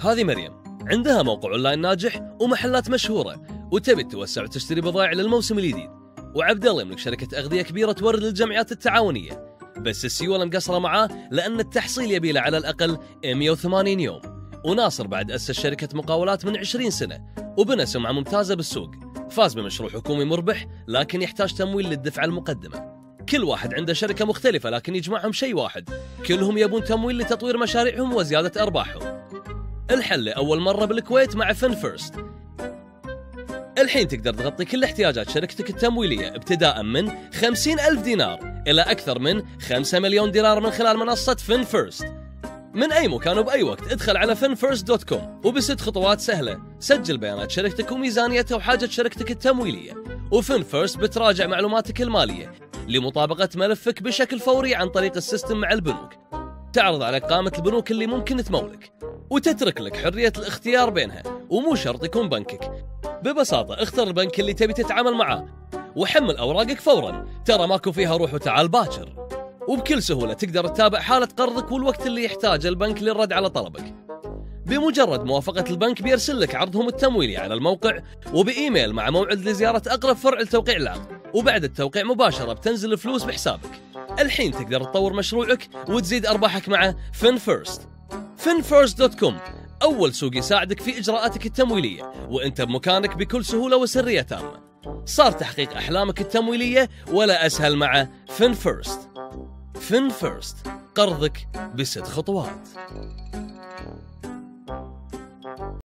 هذه مريم. عندها موقع أونلاين ناجح ومحلات مشهورة وتبي توسع وتشتري بضائع للموسم الجديد. وعبد الله يملك شركة أغذية كبيرة تورد للجمعيات التعاونية. بس السيولة مقصره معاه لأن التحصيل يبي له على الأقل 180 يوم. وناصر بعد أسس شركة مقاولات من 20 سنة وبنى سمعة ممتازة بالسوق. فاز بمشروع حكومي مربح لكن يحتاج تمويل للدفعه المقدمة. كل واحد عنده شركة مختلفة لكن يجمعهم شيء واحد. كلهم يبون تمويل لتطوير مشاريعهم وزيادة أرباحهم. الحل أول مرة بالكويت مع FinFirst الحين تقدر تغطي كل احتياجات شركتك التمويلية ابتداء من 50 ألف دينار إلى أكثر من 5 مليون دينار من خلال منصة FinFirst من أي مكان وبأي وقت ادخل على finfirst.com وبست خطوات سهلة. سجل بيانات شركتك وميزانيتها وحاجة شركتك التمويلية. و FinFirst بتراجع معلوماتك المالية لمطابقة ملفك بشكل فوري عن طريق ال system مع البنوك. تعرض عليك قائمة البنوك اللي ممكن تمولك. وتترك لك حرية الاختيار بينها ومو شرط يكون بنكك. ببساطة اختر البنك اللي تبي تتعامل معاه وحمل أوراقك فورا. ترى ماكو فيها روح وتعال باكر. وبكل سهولة تقدر تتابع حالة قرضك والوقت اللي يحتاجه البنك للرد على طلبك. بمجرد موافقة البنك بيرسل لك عرضهم التمويلي على الموقع وبإيميل مع موعد لزيارة أقرب فرع لتوقيع العقد. وبعد التوقيع مباشرة بتنزل الفلوس بحسابك. الحين تقدر تطور مشروعك وتزيد أرباحك مع FinFirst finfirst.com أول سوق يساعدك في إجراءاتك التمويلية وأنت بمكانك بكل سهولة وسرية. تامة صار تحقيق أحلامك التمويلية ولا أسهل مع FinFirst FinFirst قرضك بست خطوات.